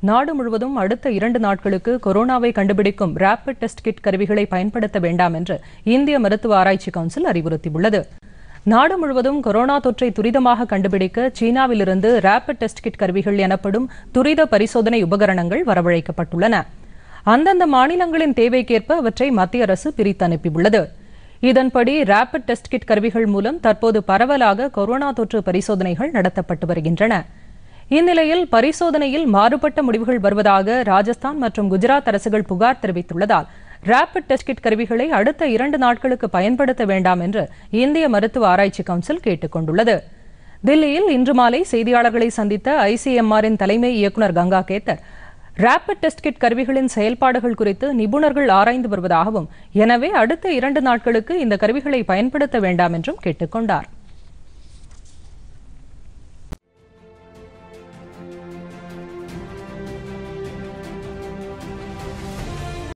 நாடு முழுவதும் அடுத்த இரண்டு நாட்களுக்கு கொரோனாவை கண்டுபிடிக்கும் ரேபிட் டெஸ்ட் கிட் கருவிகளை பயன்படுத்த வேண்டாம் என்று இந்திய மருத்துவ ஆராய்ச்சி கவுன்சில் அறிவுறுத்தியுள்ளது. நாடு முழுவதும் கொரோனா தொற்றை துரிதமாக கண்டுபிடிக்க சீனாவிலிருந்து ரேபிட் டெஸ்ட் கிட் கருவிகள் எனப்படும் துரித பரிசோதனை உபகரணங்கள் வரவழைக்கப்பட்டுள்ளன. அந்தந்த மாநிலங்களின் தேவைக்கேற்ப அவற்றை மத்திய அரசு பிரித்து அனுப்பியுள்ளது. இதன்படி ரேபிட் டெஸ்ட் கிட் கருவிகள் மூலம் தற்போது பரவலாக கொரோனா தொற்று பரிசோதனைகள் நடத்தப்பட்டு வருகின்றன. இந்நிலையில் பரிசோதனையில் மாறுபட்ட முடிவுகள் வருவதாக ராஜஸ்தான் மற்றும் குஜராத் அரசுகள் புகார் தெரிவித்துள்ளதால் ரேபிட் டெஸ்ட் கிட் கருவிகளை அடுத்த இரண்டு நாட்களுக்கு பயன்படுத்த வேண்டாம் என்று இந்திய மருத்துவ ஆராய்ச்சி கவுன்சில் கேட்டுக் கொண்டுள்ளது. தில்லியில் இன்று மாலை செய்தியாளர்களை சந்தித்த ஐசிஎம்ஆரின் தலைமை இயக்குநர் Gangakhedkar rapid test kit கருவிகளின் செயல்பாடுகள் குறித்து நிபுணர்கள் ஆராய்ந்து வருவதாகவும் எனவே அடுத்த இரண்டு நாட்களுக்கு இந்த கருவிகளை பயன்படுத்த வேண்டாம் என்றும் கேட்டுக்கொண்டார்